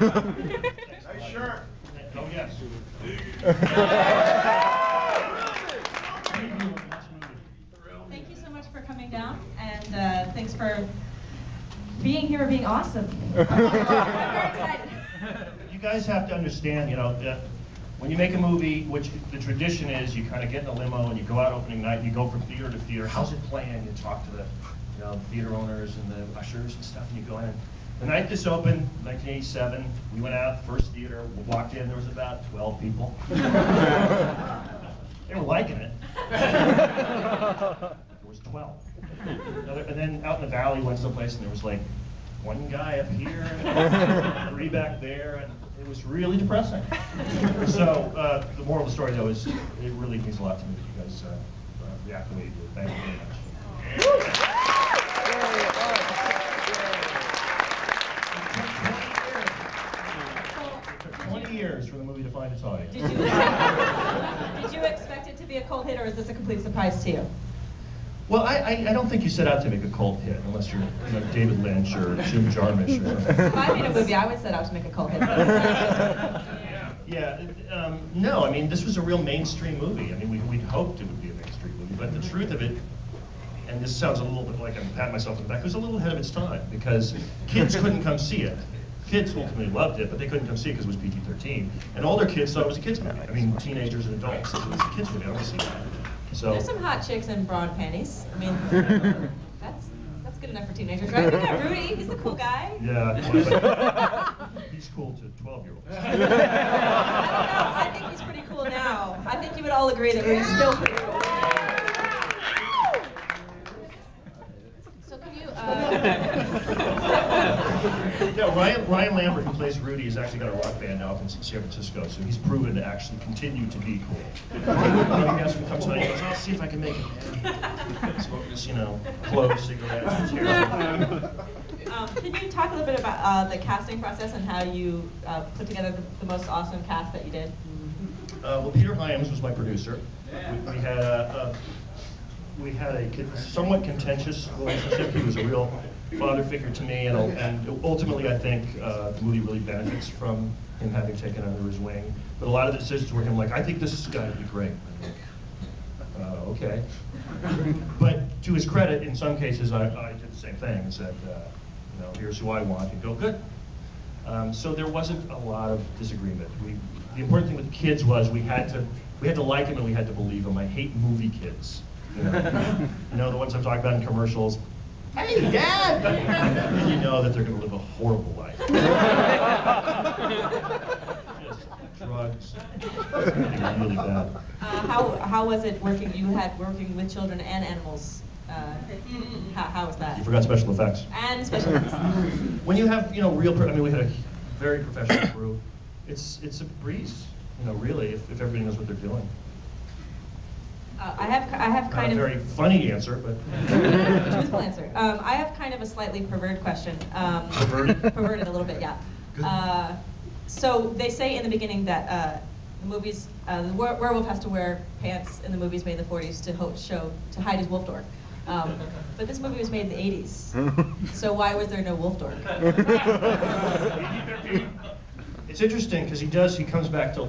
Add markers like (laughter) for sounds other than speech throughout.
Nice shirt. Oh, yes. Thank you so much for coming down, and uh, thanks for being here, and being awesome. I'm (laughs) (laughs) very excited. You guys have to understand, you know, that when you make a movie, which the tradition is, you kind of get in a limo and you go out opening night, and you go from theater to theater. How's it playing? You talk to the, you know, theater owners and the ushers and stuff, and you go in. The night this opened, 1987, we went out, first theater, we walked in, there was about 12 people. (laughs) they were liking it. there was 12. Another, and then out in the valley, went someplace, and there was like one guy up here, and three back there, and it was really depressing. so uh, the moral of the story, though, is it really means a lot to me that you guys uh, uh, react the way you do. Thank you very much. Did you, (laughs) did you expect it to be a cold hit, or is this a complete surprise to you? Well, I, I, I don't think you set out to make a cult hit unless you're you know, David Lynch or Jim Jarmusch or. (laughs) If I made a movie, I would set out to make a cult hit. (laughs) Yeah, it- um, no, I mean, this was a real mainstream movie. I mean, we, we'd hoped it would be a mainstream movie, but the truth of it, and this sounds a little bit like I'm patting myself on the back, it was a little ahead of its time because kids couldn't come see it. Kids ultimately loved it, but they couldn't come see it because it was PG-13. And older kids thought it was a kids movie. I mean, teenagers and adults, it was a kids movie, I don't want to see that. So. There's some hot chicks in broad panties. I mean, (laughs) that's that's good enough for teenagers, right? We got Rudy. He's a cool guy. Yeah, he's cool to 12 year olds. I don't know. I think he's pretty cool now. I think you would all agree that Rudy's still pretty cool. (laughs) Yeah, Ryan, Ryan Lambert, who plays Rudy, has actually got a rock band now up in San Francisco, so he's proven to actually continue to be cool. You know, he asked to come tonight, he goes, I'll see if I can make it. Smoking this, (laughs) you know, clove cigarettes. (laughs) um, can you talk a little bit about uh, the casting process and how you uh, put together the, the most awesome cast that you did? Uh, well, Peter Hyams was my producer. We, we had a, a, we had a somewhat contentious relationship. He was a real father figure to me, and, and ultimately, I think uh, movie really benefits from him having taken under his wing. But a lot of the decisions were him like, I think this is going to be great. Uh, okay. but to his credit, in some cases, I, I did the same thing and said, uh, you know, here's who I want, and go, good. Um, so there wasn't a lot of disagreement. We, the important thing with the kids was we had to we had to like them and we had to believe them. I hate movie kids. You know, (laughs) you know the ones I'm talking about in commercials. Hey, Dad! (laughs) and you know that they're going to live a horrible life. (laughs) Just drugs. Something really bad. Uh, how, how was it working? You had working with children and animals. Uh, how, how was that? You forgot special effects. And special effects. When you have, you know, real, I mean, we had a very professional crew. It's, it's a breeze, you know, really, if, if everybody knows what they're doing. Uh, I have, I have Not kind a of. very funny answer, but (laughs) Truthful answer. Um, I have kind of a slightly perverted question. Um, Perverted? (laughs) Perverted a little bit, yeah. Uh, so they say in the beginning that uh, the movies, uh, the were- werewolf has to wear pants in the movies made in the 40s to ho- show to hide his wolf dork. Um, but this movie was made in the 80s. (laughs) So why was there no wolf dork? it's interesting because he does, he comes back to,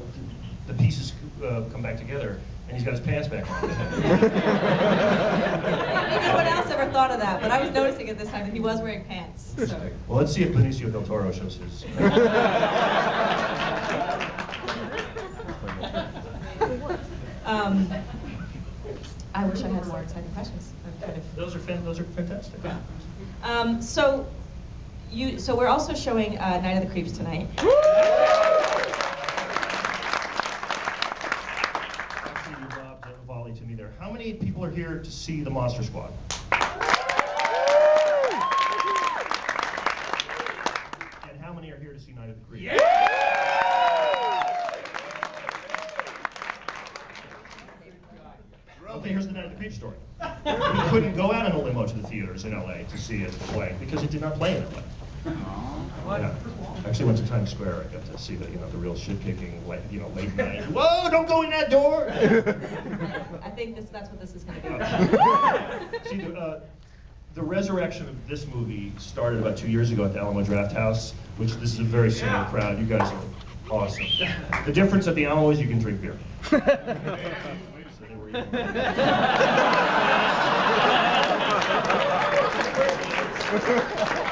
the pieces uh, come back together, and he's got his pants back on. Maybe no one else ever thought of that, but I was noticing it this time that he was wearing pants. So. Well, let's see if Benicio del Toro shows his. (laughs) Um, I wish I had more exciting questions. Kind of Those are fan, those are fantastic. Um, so, you, so we're also showing uh, Night of the Creeps tonight. Actually, you lobbed a volley to me there. How many people are here to see the Monster Squad? And how many are here to see Night of the Creeps? Okay, here's the Night of the Creeps story. We couldn't go out in a limo to the theaters in LA to see it play because it did not play in LA. Yeah. Actually went to Times Square. I got to see the, you know, the real shit-kicking, late, you know, late night. (laughs) Whoa! Don't go in that door. I think this, that's what this is going to be. (laughs) see, the, uh, the resurrection of this movie started about two years ago at the Alamo Drafthouse, which this is a very similar crowd. You guys are awesome. The difference at the Alamo is you can drink beer. (laughs)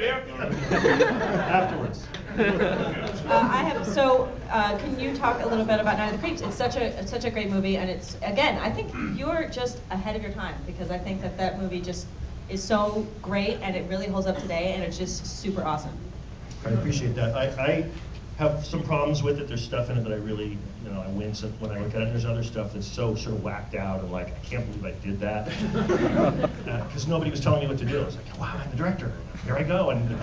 So they were eating. Afterwards. Uh, I have, so, uh, can you talk a little bit about Night of the Creeps? It's such a, it's such a great movie, and it's, again, I think you're just ahead of your time, because I think that that movie just is so great, and it really holds up today, and it's just super awesome. I appreciate that. I, I have some problems with it. There's stuff in it that I really, you know, I wince at when I look at it. And there's other stuff that's so sort of whacked out and like, I can't believe I did that. (laughs) Uh, because nobody was telling me what to do. I was like, wow, I'm the director. Here I go. And, (laughs) you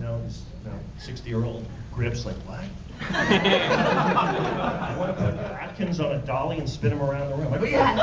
know, this you know, 60 year old Grips like, what? (laughs) I want to put Atkins on a dolly and spin him around the room. Go, yeah.